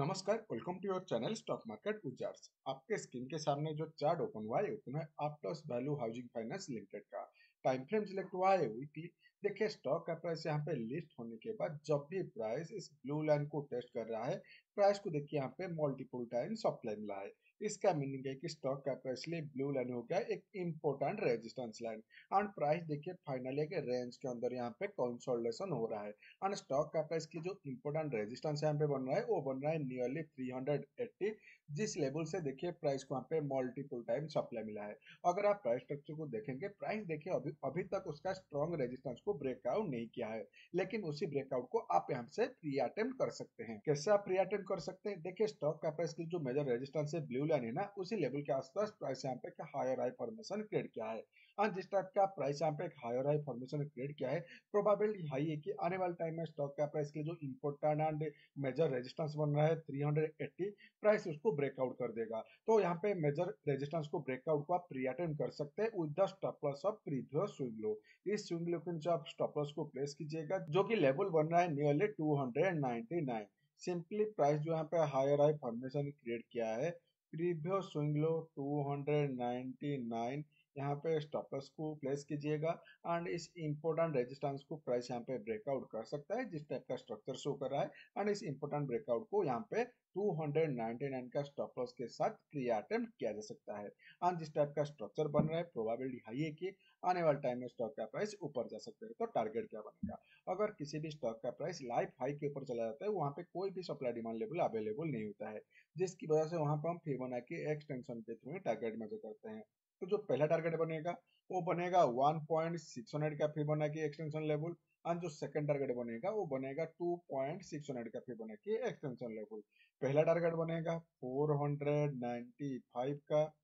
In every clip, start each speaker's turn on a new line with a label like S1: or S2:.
S1: नमस्कार welcome to your channel stock market users आपके screen के सामने जो चार्ट ओपन हुआ है ओपन है Aptus value housing finance limited का। टाइम फ्रेम सिलेक्ट हुआ है वीकली देखिए स्टॉक का प्राइस यहाँ पे लिस्ट होने के बाद जब भी प्राइस इस ब्लू लाइन को टेस्ट कर रहा है प्राइस को देखिए यहाँ पे मल्टीपल टाइम सप्लाई मिला है। इसका मीनिंग है कि स्टॉक का प्राइस लिए ब्लू लाइन हो गया, एक important resistance line and price देखिए फाइनली के रेंज के अंदर यहाँ पे कंसोलिडेशन हो रहा है। एंड स्टॉक का प्राइस की जो इंपॉर्टेंट रेजिस्टेंस यहाँ पे बन रहा है, वो बन रहा है नियरली 380 जिस लेवल से देखिए प्राइस को यहाँ पे मल्टीपल टाइम सप्लाई मिला है। अगर आप प्राइस स्ट्रक्चर को देखेंगे प्राइस देखिए अभी अभी तक उसका स्ट्रॉन्ग रेजिस्टेंस को ब्रेकआउट नहीं किया है। लेकिन उसी ब्रेकआउट को आप यहाँ से प्री अटेम्प्ट कर सकते हैं। कैसे आप प्री अटेम्प्ट कर सकते हैं। देखिए स्टॉक का प्राइस की जो मेजर रेजिस्टेंस है ब्लू लाइन है ना, उसी लेवल के आसपास प्राइस यहाँ पे हायर हाई फॉर्मेशन क्रिएट किया है। और जिस टाइप का प्राइस यहाँ पे एक हायर हाई फॉर्मेशन क्रिएट किया है प्रोबेबिलिटी हाई है कि आने वाले टाइम में स्टॉक का प्राइस के जो इम्पोर्टेंट एंड मेजर रेजिस्टेंस बन रहा है 380 प्राइस उसको ब्रेकआउट कर देगा। तो यहाँ पे मेजर रेजिस्टेंस को ब्रेकआउट को आप प्री अटेंड कर सकते हैं with the stop loss of previous swing low इस स्विंग लो के नीचे आप स्टॉप लॉस को प्लेस कीजिएगा, जो कि लेवल बन रहा है नियरली 299 सिंपली प्राइस जो यहाँ पे हायर हाई फॉर्मेशन क्रिएट किया है प्रीवियस स्विंग लो 299 यहाँ पे स्टॉपर्स को प्लेस कीजिएगा एंड इस इंपॉर्टेंट रेजिस्टेंस को प्राइस यहाँ पे ब्रेकआउट कर सकता है, जिस टाइप का स्ट्रक्चर शो कर रहा है। एंड इस इंपॉर्टेंट ब्रेकआउट को यहाँ पे 299 का स्टॉप के साथ प्री अटेम्प्ट किया जा सकता है। एंड जिस टाइप का स्ट्रक्चर बन रहा है प्रोबेबिलिटी हाई है कि आने वाले टाइम में स्टॉक का प्राइस ऊपर जा सकता है। तो टारगेट क्या बनेगा? अगर किसी भी स्टॉक का प्राइस लाइफ हाई के ऊपर चला जाता है, वहाँ पे कोई भी सप्लाई डिमांड लेवल अवेलेबल नहीं होता है। जिसकी वजह से वहाँ पर हम फिबोनाची एक्सटेंशन के थ्रू टारगेट मेजर करते हैं। तो जो पहला टारगेट बनेगा, वो बनेगा 1.600 का फिबोनाची एक्सटेंशन लेवल एंड जो सेकंड टारगेट बनेगा, वो बनेगा 2.600 का फिबोनाची एक्सटेंशन लेवल पहला टारगेट बनेगा 495 का,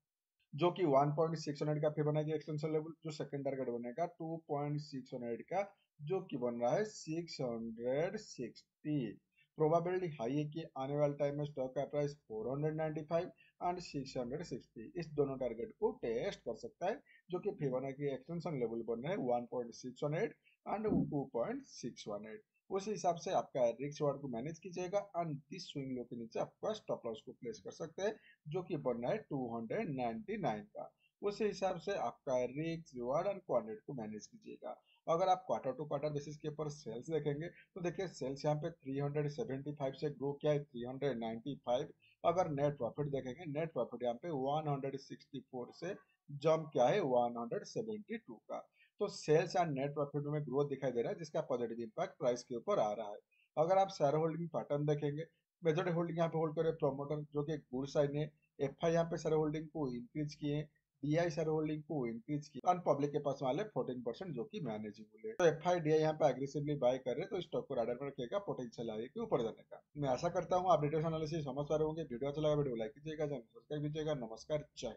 S1: जो कि 1.600 का फिबोनाची एक्सटेंशन लेवल जो सेकंड टारगेट बनेगा 2.600 का, जो कि बन रहा है 660 प्रोबेबिलिटी हाई है कि आने वाले टाइम में स्टॉक का प्राइस 495 एंड 660 इस दोनों टारगेट को टेस्ट कर सकता है, जो कि फिबोनाची एक्सटेंशन लेवल बन रहे हैं 1.618 एंड 2.618 उस हिसाब से आपका रिक्स वार्ड को मैनेज कीजिएगा एंड दिस स्विंग लो के नीचे आपका स्टॉप लॉस को प्लेस कर सकते हैं, जो कि बन रहा है 299 का। उस हिसाब से आपका रिक्स रिवार्ड एंड क्वांटिटी को मैनेज कीजिएगा। अगर आप क्वार्टर टू क्वार्टर बेसिस के ऊपर सेल्स देखेंगे तो देखिए सेल्स यहाँ पे 375 से ग्रो किया है 395 अगर नेट प्रॉफिट देखेंगे नेट प्रॉफिट यहाँ पे 164 से जंप किया है 172 का। तो सेल्स एंड नेट प्रॉफिट में ग्रोथ दिखाई दे रहा है, जिसका पॉजिटिव इम्पैक्ट प्राइस के ऊपर आ रहा है। अगर आप शेयर होल्डिंग पैटर्न देखेंगे मेजोरिटी होल्डिंग यहाँ पे होल्ड करे प्रोमोटर जो कि गुड साइड ने एफ़ आई यहाँ पे शेयर होल्डिंग को इंक्रीज किए डीआई शेयर होल्डिंग को इंक्रीज किया। और पब्लिक के पास वाले 14 परसेंट जो कि मैनेजेबल है तो एफ़ आई डी यहाँ पे एग्रेसिवली बाय कर रहे तो स्टॉक को राडर पर रखेगा पोटेंशियल आगे के ऊपर जाने का। मैं आशा करता हूँ आप डिटेल्स एनालिसिस समझ पा रहे होंगे। वीडियो अच्छा लगा, वीडियो लाइक कीजिएगा सब्सक्राइब कीजिएगा। नमस्कार, जय